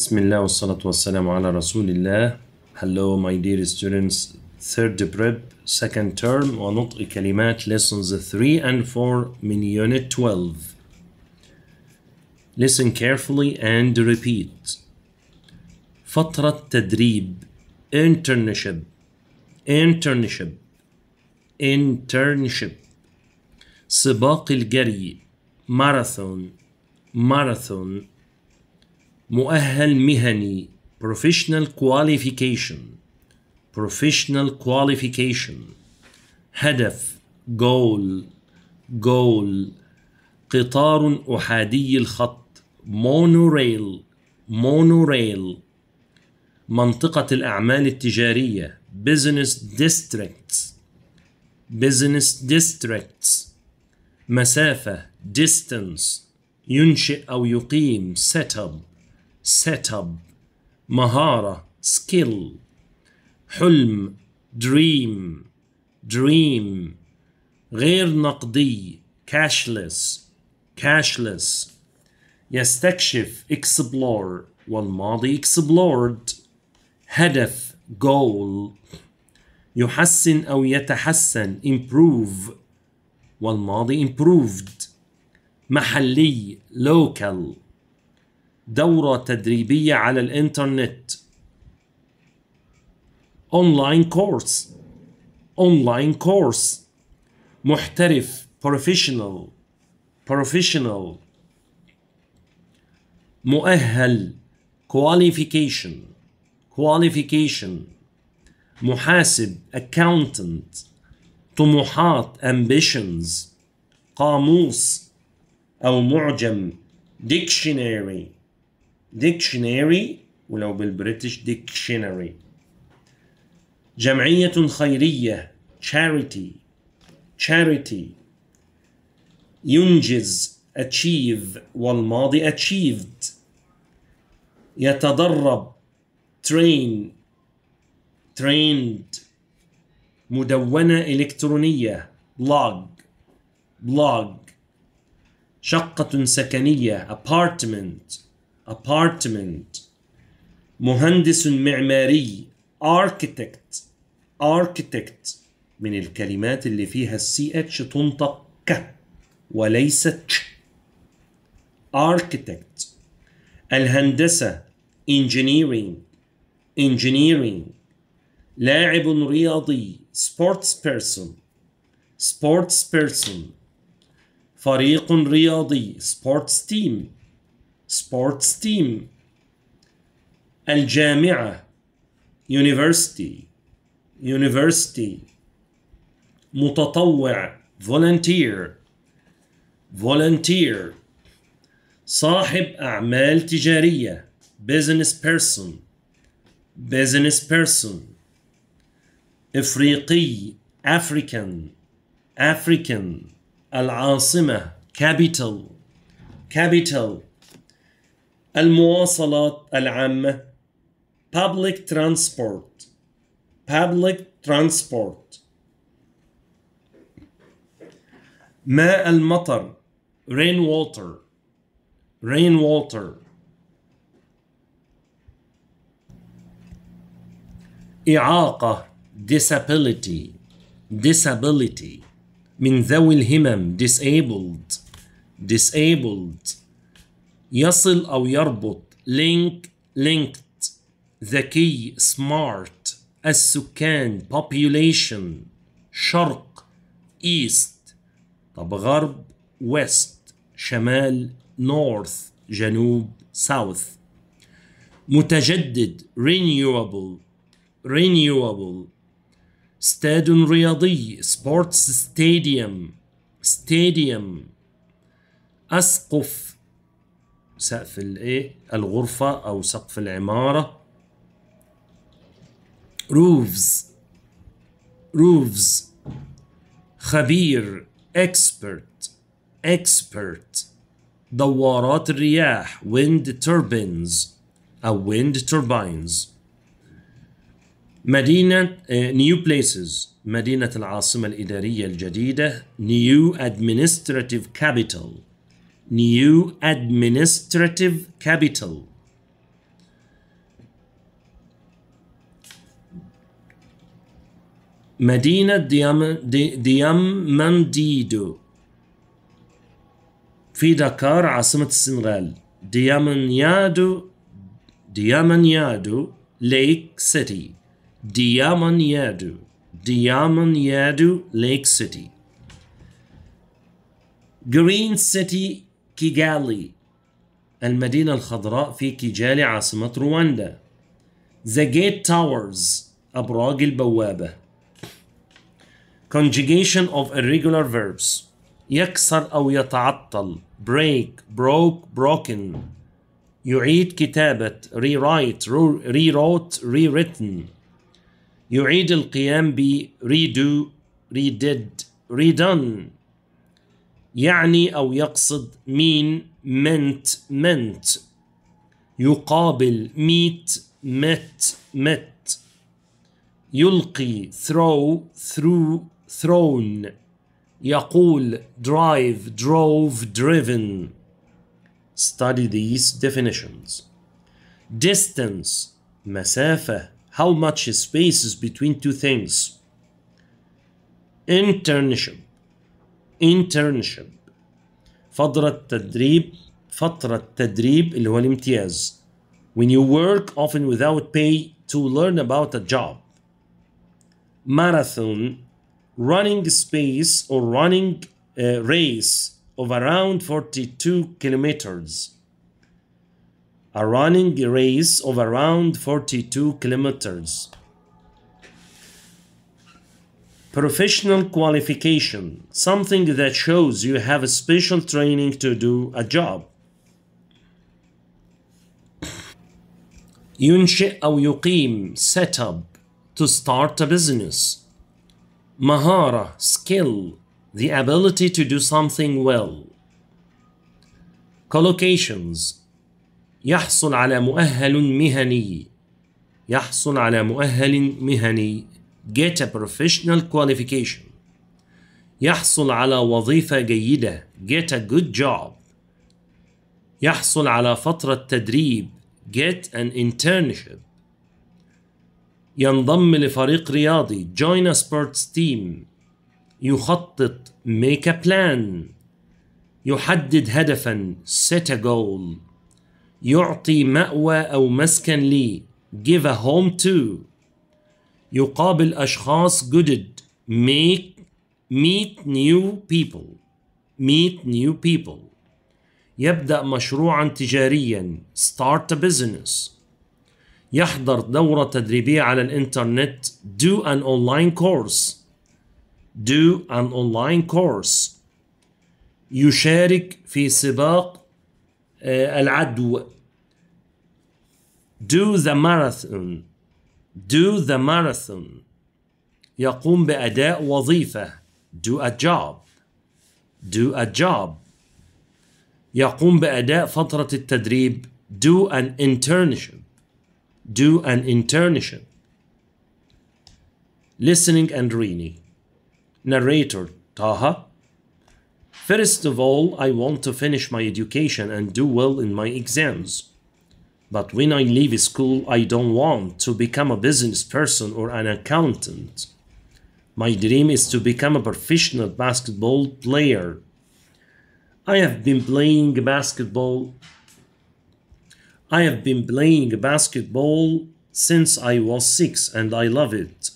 بسم الله والصلاة والسلام على رسول الله Hello my dear students third prep second term ونطق كلمات lessons 3 and 4 من unit 12 Listen carefully and repeat فترة تدريب internship internship internship سباق الجري ماراثون ماراثون مؤهل مهني professional qualification professional qualification هدف goal goal قطار أحادي الخط monorail monorail منطقة الأعمال التجارية business districts business districts مسافة distance ينشئ أو يقيم set up set up مهارة skill حلم dream dream غير نقدي cashless cashless يستكشف explore والماضي explored هدف goal يحسن أو يتحسن improve والماضي improved محلي local دورة تدريبية على الإنترنت online course online course محترف professional professional مؤهل qualification qualification محاسب accountant طموحات ambitions قاموس أو معجم dictionary dictionary ولو بالبريتش dictionary جمعية خيرية charity charity ينجز achieve والماضي achieved يتدرب train trained مدونة إلكترونية blog blog شقة سكنية apartment apartment مهندس معماري architect architect من الكلمات اللي فيها السي اتش تنطق ك وليست ش architect الهندسة engineering engineering لاعب رياضي sports person sports person فريق رياضي sports team sports team الجامعة university university متطوع volunteer volunteer صاحب أعمال تجارية business person business person إفريقي African African العاصمة capital capital المواصلات العامة public transport public transport ماء المطر rain water rain water إعاقة disability disability من ذوي الهمم disabled disabled يصل أو يربط link linked ذكي smart السكان population شرق east طب غرب west شمال north جنوب south متجدد renewable renewable. استاد رياضي سبورتس ستاديوم ستاديوم أسقف سقف الايه الغرفة أو سقف العمارة. روفز. روفز. خبير. expert. expert. دوارات الرياح. wind turbines. أو wind turbines. مدينة نيو uh, بليسز مدينة العاصمة الإدارية الجديدة. نيو administrative capital. new administrative capital. Medina Diamandido في دكار عاصمة السنغال Diamniadio Diamniadio Lake City. Diamniadio Diamniadio Lake City. Green City كيغالي المدينة الخضراء في كيجالي عاصمة رواندا The Gate Towers أبراج البوابة Conjugation of irregular verbs يكسر أو يتعطل break broke broken يعيد كتابة rewrite rewrote rewritten يعيد القيام ب redo redid redone يعني أو يقصد mean meant meant يقابل meet met met يلقي throw threw thrown يقول drive drove driven study these definitions distance مسافة how much space is between two things internship internship فترة تدريب فترة تدريب اللي هو الامتياز when you work often without pay to learn about a job marathon running space or running a race of around 42 kilometers a running race of around 42 kilometers professional qualification something that shows you have a special training to do a job ينشئ أو يقيم set up to start a business مهارة skill the ability to do something well collocations يحصل على مؤهل مهني يحصل على مؤهل مهني get a professional qualification يحصل على وظيفة جيدة get a good job يحصل على فترة تدريب get an internship ينضم لفريق رياضي join a sports team يخطط make a plan يحدد هدفا set a goal يعطي مأوى أو مسكن لي give a home to يقابل أشخاص جدد make meet new people meet new people يبدأ مشروعا تجاريا start a business يحضر دورة تدريبية على الإنترنت do an online course do an online course يشارك في سباق العدو do the marathon do the marathon يقوم بأداء وظيفة do a job do a job يقوم بأداء فترة التدريب do an internship do an internship listening and reading narrator Taha First of all, I want to finish my education and do well in my exams. But when I leave school, I don't want to become a business person or an accountant. My dream is to become a professional basketball player. I have been playing basketball. I have been playing basketball since I was 6 and I love it.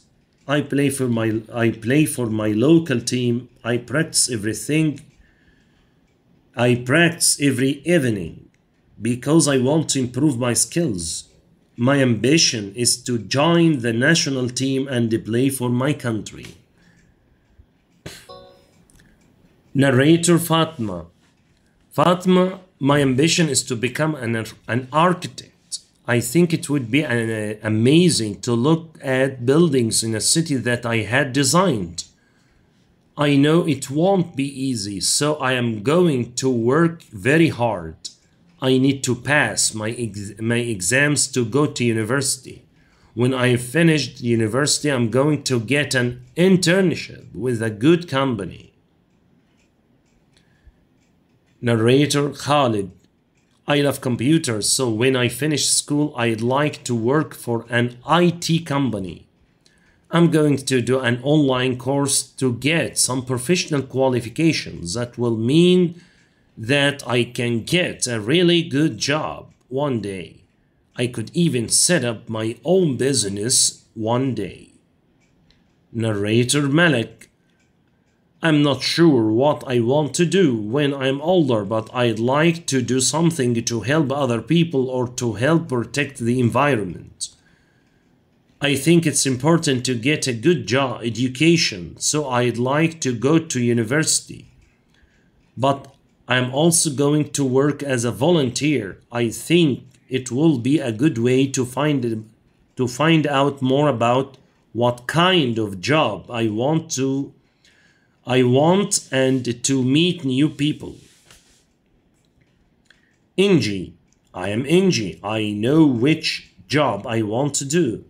I play for my I play for my local team. I practice everything. I practice every evening because I want to improve my skills. My ambition is to join the national team and play for my country. Narrator Fatma Fatma, my ambition is to become an, an architect. I think it would be an, uh, amazing to look at buildings in a city that I had designed. I know it won't be easy, so I am going to work very hard. I need to pass my, ex- my exams to go to university. When I finished university, I'm going to get an internship with a good company. Narrator Khalid I love computers, so when I finish school, I'd like to work for an IT company. I'm going to do an online course to get some professional qualifications that will mean that I can get a really good job one day. I could even set up my own business one day. Narrator Malik I'm not sure what I want to do when I'm older, but I'd like to do something to help other people or to help protect the environment. I think it's important to get a good job education, so I'd like to go to university. But I'm also going to work as a volunteer. I think it will be a good way to find to find out more about what kind of job I want to I want and to meet new people. Inji, I am Inji. I know which job I want to do.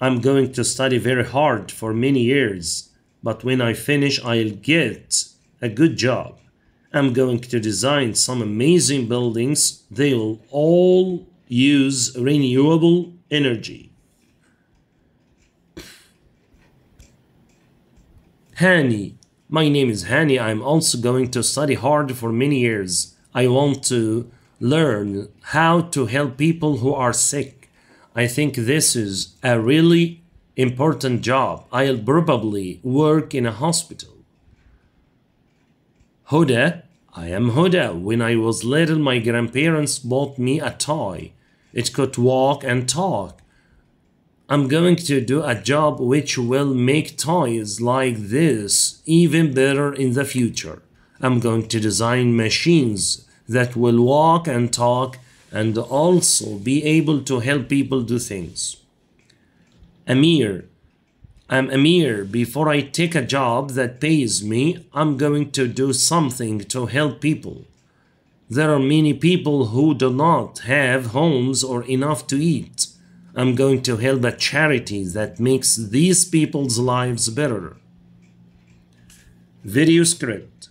I'm going to study very hard for many years, but when I finish, I'll get a good job. I'm going to design some amazing buildings. They'll all use renewable energy. Hani. My name is Hani. I'm also going to study hard for many years. I want to learn how to help people who are sick. I think this is a really important job. I'll probably work in a hospital. Huda, I am Huda. When I was little, my grandparents bought me a toy. It could walk and talk. I'm going to do a job which will make toys like this even better in the future. I'm going to design machines that will walk and talk and also be able to help people do things. Amir, I'm Amir. Before I take a job that pays me, I'm going to do something to help people. There are many people who do not have homes or enough to eat. I'm going to help a charity that makes these people's lives better. Video script.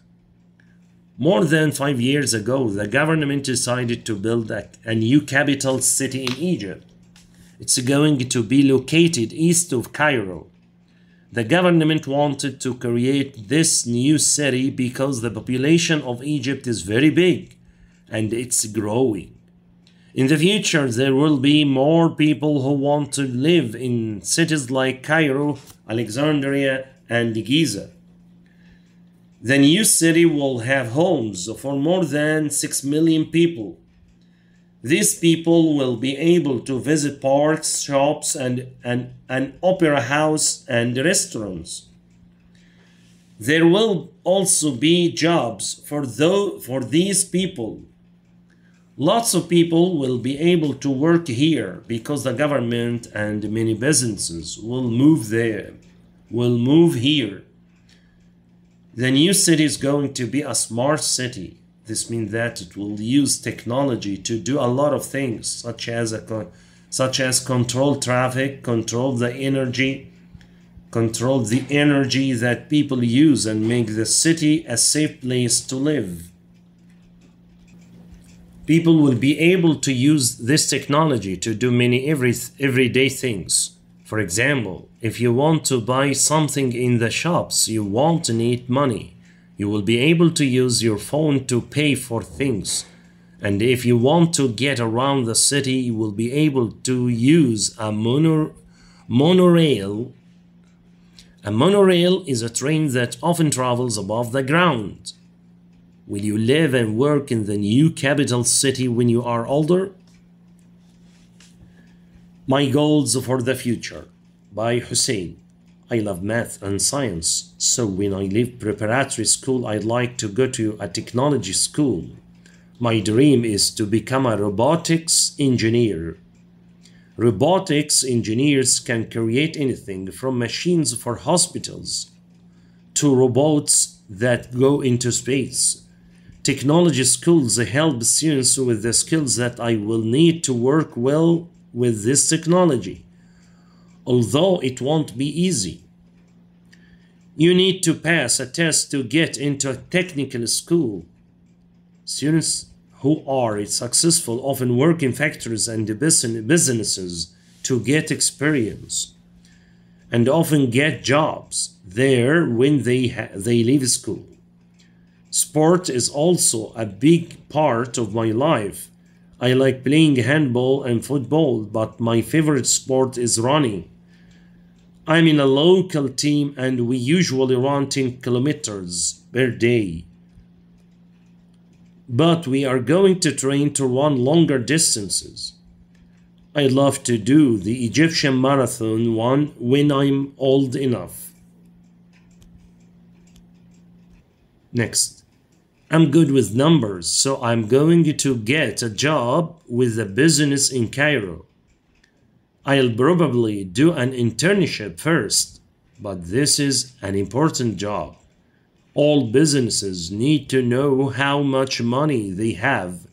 More than five years ago, the government decided to build a, a new capital city in Egypt. It's going to be located east of Cairo. The government wanted to create this new city because the population of Egypt is very big and it's growing. In the future, there will be more people who want to live in cities like Cairo, Alexandria, and Giza. The new city will have homes for more than 6 million people. These people will be able to visit parks, shops, and an, an opera house and restaurants. There will also be jobs for, for these people Lots of people will be able to work here because the government and many businesses will move there, will move here. The new city is going to be a smart city. This means that it will use technology to do a lot of things, such as uh, a, such as control traffic, control the energy, control the energy that people use, and make the city a safe place to live people will be able to use this technology to do many every, everyday things. For example, if you want to buy something in the shops, you won't need money. You will be able to use your phone to pay for things. And if you want to get around the city, you will be able to use a mono, monorail. A monorail is a train that often travels above the ground. Will you live and work in the new capital city when you are older? My Goals for the Future by Hussein. I love math and science, so when I leave preparatory school, I'd like to go to a technology school. My dream is to become a robotics engineer. Robotics engineers can create anything from machines for hospitals to robots that go into space technology schools help students with the skills that I will need to work well with this technology, although it won't be easy. You need to pass a test to get into a technical school. Students who are successful often work in factories and businesses to get experience. and often get jobs there when they, they leave school. Sport is also a big part of my life. I like playing handball and football, but my favorite sport is running. I'm in a local team and we usually run 10 kilometers per day. But we are going to train to run longer distances. I love to do the Egyptian marathon one when I'm old enough. Next. I'm good with numbers, so I'm going to get a job with a business in Cairo. I'll probably do an internship first, but this is an important job. All businesses need to know how much money they have.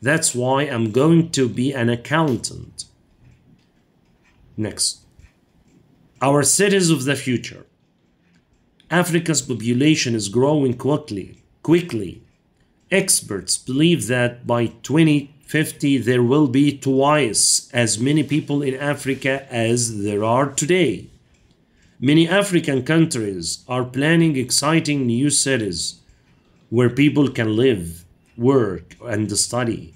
That's why I'm going to be an accountant. Next. Our cities of the future. Africa's population is growing quickly. Quickly. Experts believe that by 2050 there will be twice as many people in Africa as there are today. Many African countries are planning exciting new cities where people can live, work, and study.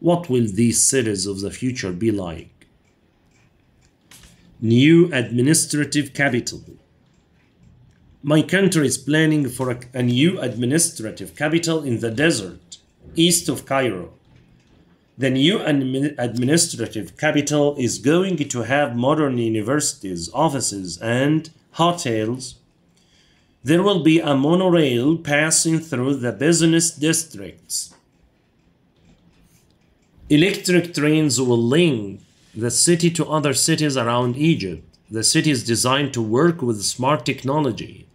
What will these cities of the future be like? New administrative capital. My country is planning for a, a new administrative capital in the desert east of Cairo. The new administrative capital is going to have modern universities, offices, and hotels. There will be a monorail passing through the business districts. Electric trains will link the city to other cities around Egypt. The city is designed to work with smart technology.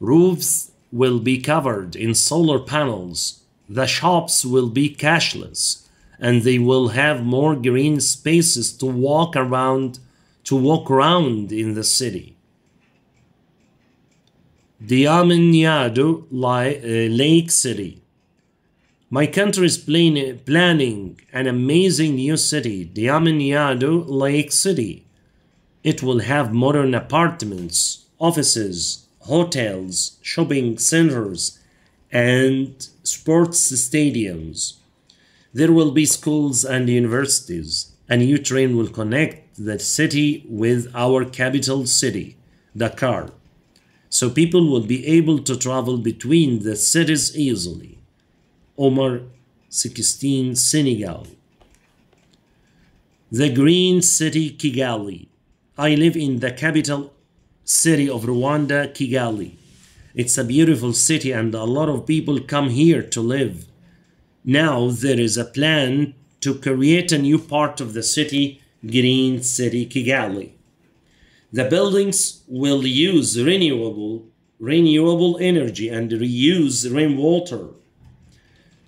Roofs will be covered in solar panels. The shops will be cashless and they will have more green spaces to walk around to walk around in the city. Diamniadio uh, Lake City. My country is plan- planning an amazing new city, Diamniadio Lake City. It will have modern apartments, offices, hotels, shopping centers, and sports stadiums. There will be schools and universities. A new train will connect the city with our capital city, Dakar. So people will be able to travel between the cities easily. Omar 16, Senegal. The Green City, Kigali. I live in the capital city of Rwanda, Kigali. It's a beautiful city and a lot of people come here to live. Now there is a plan to create a new part of the city, Green City, Kigali. The buildings will use renewable renewable energy and reuse rainwater.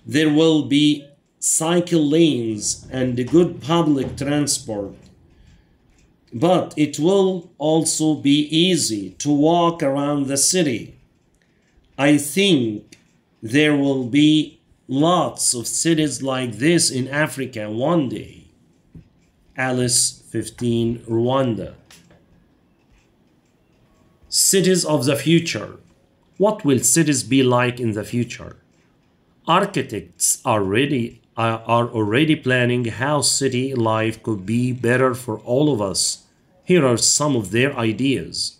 There will be cycle lanes and good public transport but it will also be easy to walk around the city. I think there will be lots of cities like this in Africa one day. Alice 15 Rwanda. Cities of the future. What will cities be like in the future? Architects are ready are already planning how city life could be better for all of us. Here are some of their ideas.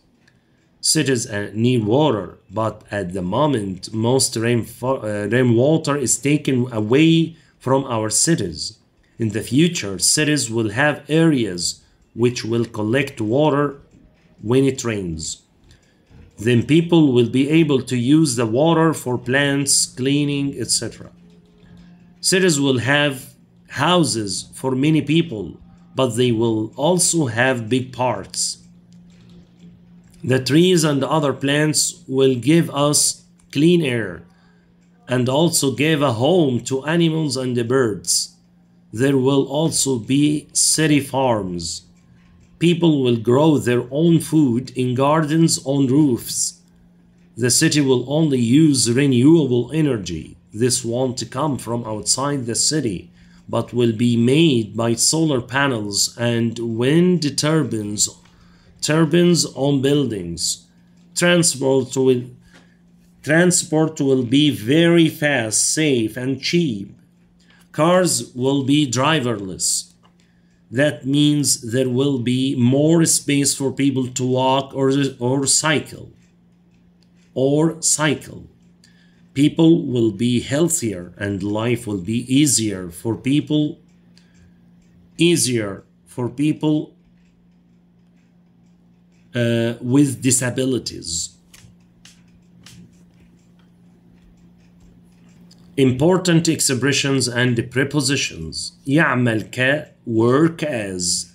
Cities need water, but at the moment, most rain, uh, rainwater is taken away from our cities. In the future, cities will have areas which will collect water when it rains. Then people will be able to use the water for plants, cleaning, etc. Cities will have houses for many people, but they will also have big parks. The trees and other plants will give us clean air and also give a home to animals and the birds. There will also be city farms. People will grow their own food in gardens on roofs. The city will only use renewable energy. This won't come from outside the city, but will be made by solar panels and wind turbines turbines on buildings. Transport will transport will be very fast, safe, and cheap. Cars will be driverless. That means there will be more space for people to walk or, or cycle. Or cycle. People will be healthier and life will be easier for people easier for people uh, with disabilities. Important expressions and prepositions يعمل ك work as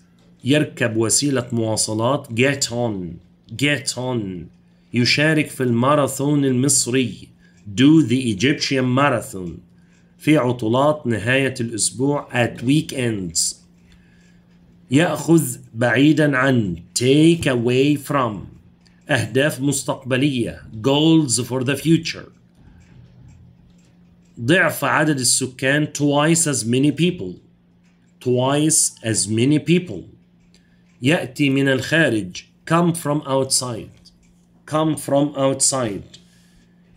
يركب وسيلة مواصلات get on get on يشارك في الماراثون المصري do the Egyptian marathon في عطلات نهاية الأسبوع at weekends يأخذ بعيدا عن take away from أهداف مستقبلية goals for the future ضعف عدد السكان twice as many people twice as many people يأتي من الخارج come from outside come from outside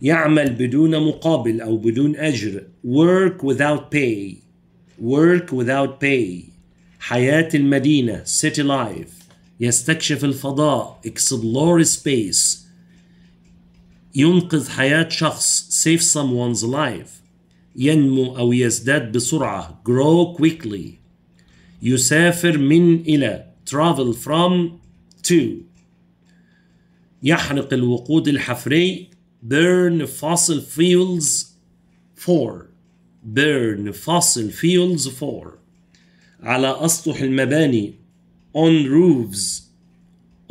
يعمل بدون مقابل أو بدون أجر work without pay work without pay حياة المدينة city life يستكشف الفضاء explore space ينقذ حياة شخص save someone's life ينمو أو يزداد بسرعة grow quickly يسافر من إلى travel from to يحرق الوقود الحفري burn fossil fuels for burn fossil fuels for على أسطح المباني on roofs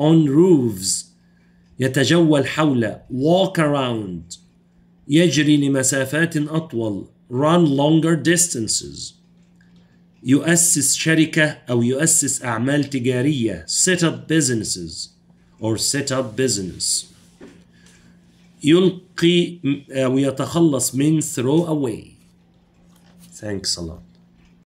on roofs يتجول حول walk around يجري لمسافات أطول run longer distances يؤسس شركة أو يؤسس أعمال تجارية set up businesses or set up business يلقي أو يتخلص من throw away thanks a lot